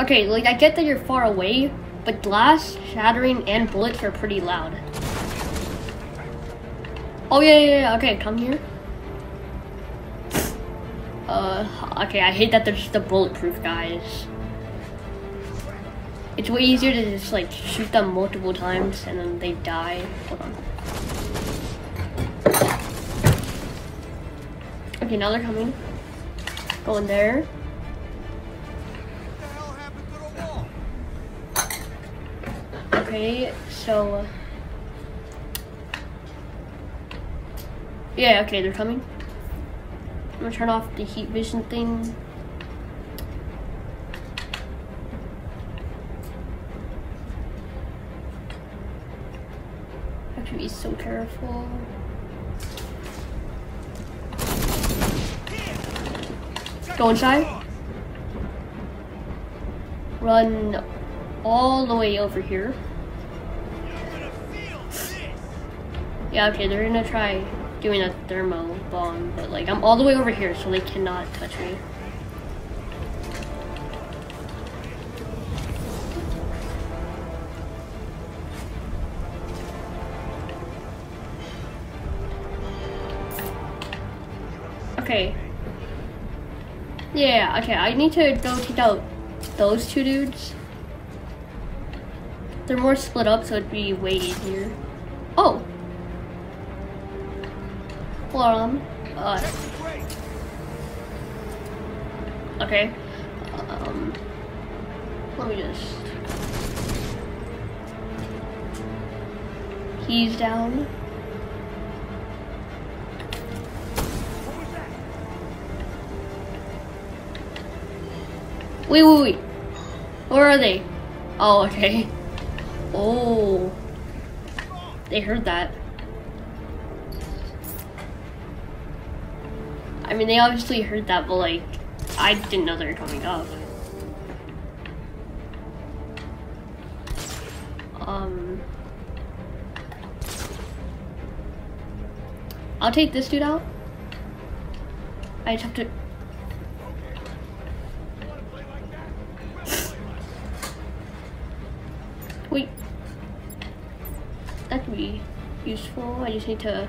Okay, like I get that you're far away, but glass shattering and bullets are pretty loud. Oh yeah, yeah, yeah. Okay, come here. Uh, okay. I hate that there's just the bulletproof guys. It's way easier to just like shoot them multiple times and then they die. Hold on. Okay, now they're coming. Going there. Okay, so. Yeah, okay, they're coming. I'm gonna turn off the heat vision thing. have to be so careful. Go inside. Run all the way over here. Yeah, okay, they're gonna try doing a thermo bomb, but like I'm all the way over here, so they cannot touch me. Okay. Yeah, okay, I need to go take out those two dudes. They're more split up, so it'd be way easier. Oh! Uh, okay. Um, let me just... He's down. Wait, wait, wait. Where are they? Oh, okay. Oh. They heard that. I mean, they obviously heard that, but like, I didn't know they were coming up. Um. I'll take this dude out. I just have to Wait. That could be useful. I just need to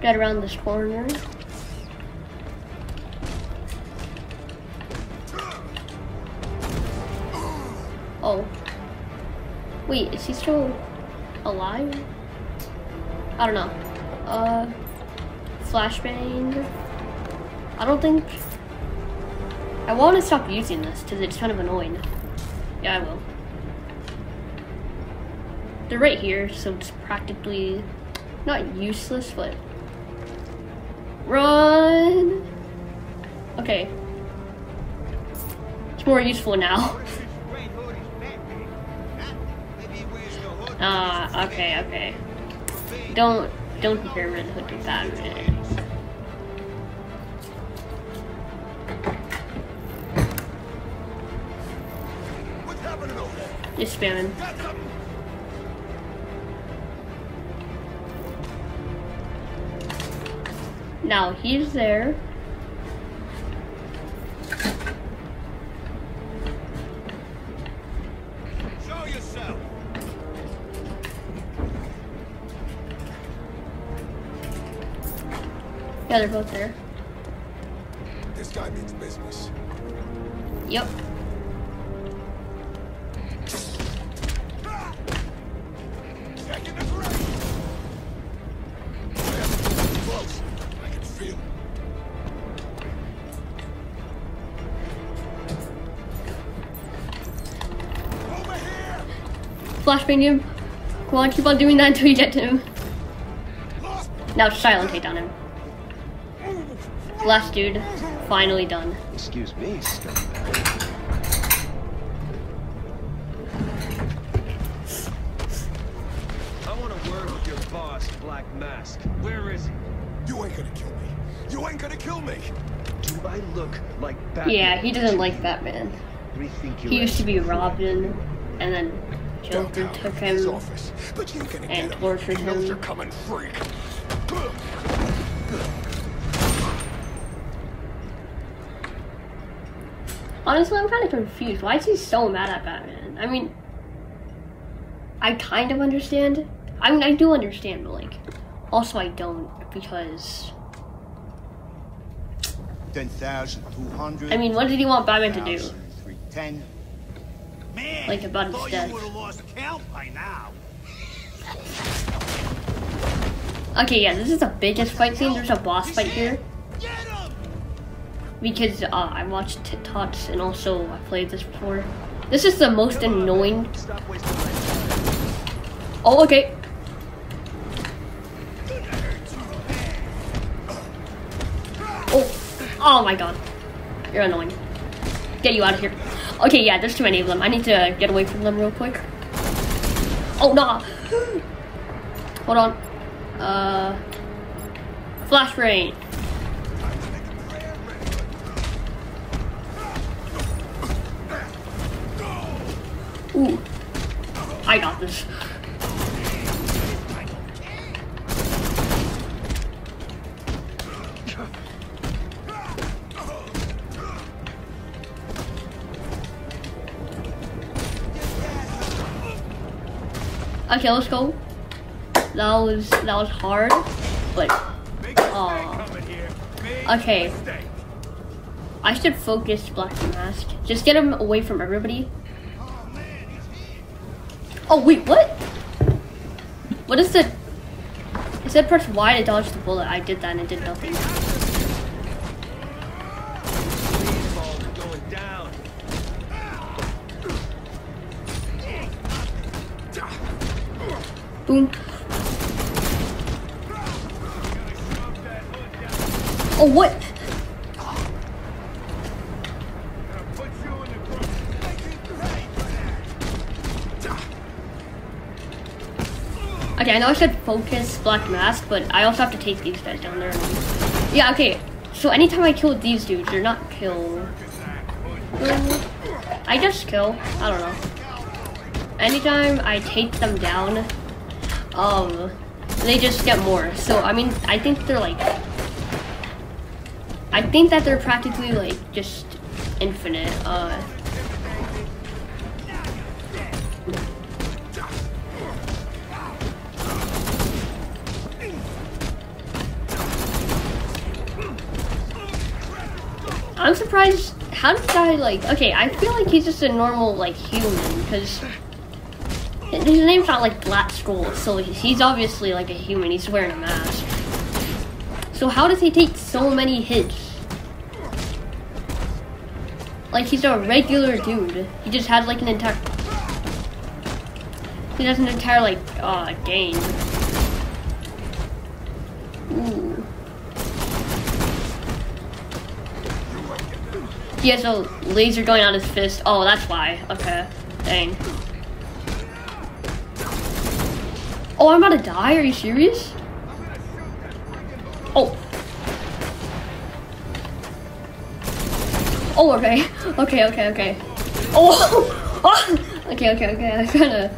get around this corner. Oh. Wait, is he still alive? I don't know. Uh, flashbang. I don't think... I want to stop using this because it's kind of annoying. Yeah, I will. They're right here, so it's practically not useless, but run. Okay, it's more useful now. Ah, okay, okay. Don't don't compare Red Hood to Batman. Just spamming. Now he's there. Yeah, they're both there. This guy means business. Yep. Taking the grave. Close. I can feel it. Over here. Flashbang him. Come on, keep on doing that until you get to him. Now silent take down him. Last dude, finally done. Excuse me, scumbag. I want to work with your boss, Black Mask. Where is he? You ain't gonna kill me. You ain't gonna kill me. Do I look like Batman? Yeah, he doesn't like Batman. Rethink He used to be attitude. Robin, and then Joker Downtown, took his him. office, but you ain't gonna and get him. tortured He knows him. you're coming free. Honestly, I'm kind of confused. Why is he so mad at Batman? I mean, I kind of understand. I mean, I do understand, but like, also I don't because Ten thousand two hundred. I mean, what did he want Batman to do? Three ten. Man, Like about his death. you would have lost count by now. Okay, yeah, this is the biggest fight scene. There's a boss fight here! Because uh, I watched TikToks and also I played this before. This is the most annoying. Oh, okay. Oh, oh my god, you're annoying. Get you out of here. Okay, yeah, there's too many of them. I need to get away from them real quick. Oh nah. Hold on. Uh, flash rain. Ooh, I got this. Okay, let's go. That was that was hard, but. Big Okay. I should focus Black Mask. Just get him away from everybody. Oh wait, what? What is the? It said press Y to dodge the bullet. I did that and it did nothing. Boom. Oh what? Okay, I know I said focus Black Mask, but I also have to take these guys down there. Yeah, okay. So anytime I kill these dudes, they're not kill. I just kill. I don't know. Anytime I take them down, um, they just get more. So I mean, I think they're like, I think that they're practically like just infinite. Uh, I'm surprised. How did I like? Okay, I feel like he's just a normal like human because his name's not like Black Skull, so he's obviously like a human. He's wearing a mask. So how does he take so many hits? Like he's a regular dude. He just had like an entire. He has an entire like uh game. Ooh. He has a laser going out his fist. Oh, that's why. Okay. Dang. Oh, I'm about to die? Are you serious? Oh. Oh, okay. Okay, okay, okay. Oh! oh! Okay, okay, okay. I kinda...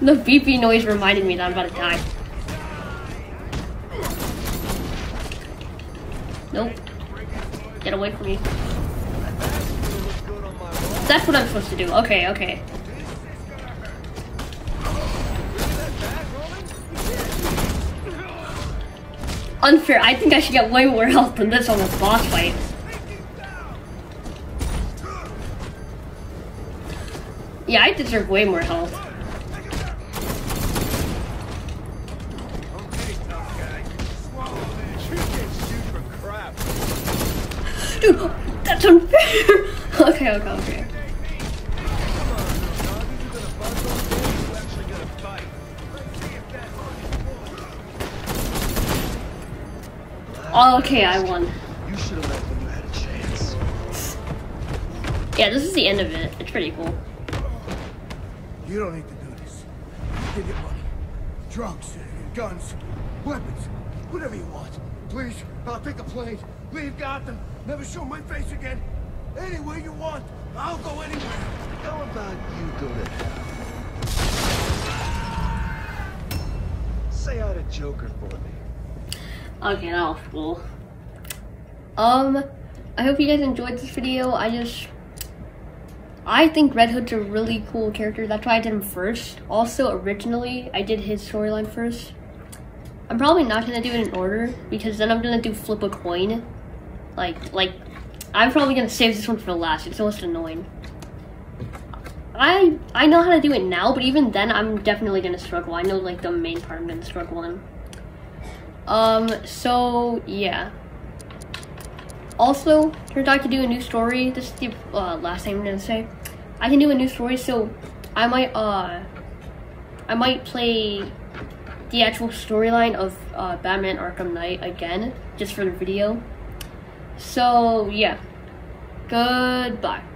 The beepy noise reminded me that I'm about to die. Nope. Get away from me. That's what I'm supposed to do. Okay, okay. Unfair. I think I should get way more health than this on this boss fight. Yeah, I deserve way more health. Dude, that's unfair. okay, okay, okay. Oh, okay, I won. You should have let them had a chance. Yeah, this is the end of it. It's pretty cool. You don't need to do this. Give your money. Drugs, guns, weapons, whatever you want. Please, I'll take a plane. Leave Gotham. Never show my face again. Anywhere you want. I'll go anywhere. How about you go to hell? Say hi to Joker for me. Okay, that was cool. Um, I hope you guys enjoyed this video. I just, I think Red Hood's a really cool character. That's why I did him first. Also, originally, I did his storyline first. I'm probably not gonna do it in order because then I'm gonna do flip a coin. Like, like, I'm probably gonna save this one for last. It's almost annoying. I I know how to do it now, but even then, I'm definitely gonna struggle. I know like the main part I'm gonna struggle in. Um. So yeah. Also, turns out I can do a new story. This is the uh, last thing I'm gonna say. I can do a new story, so I might uh, I might play the actual storyline of uh, Batman Arkham Knight again, just for the video. So yeah, goodbye.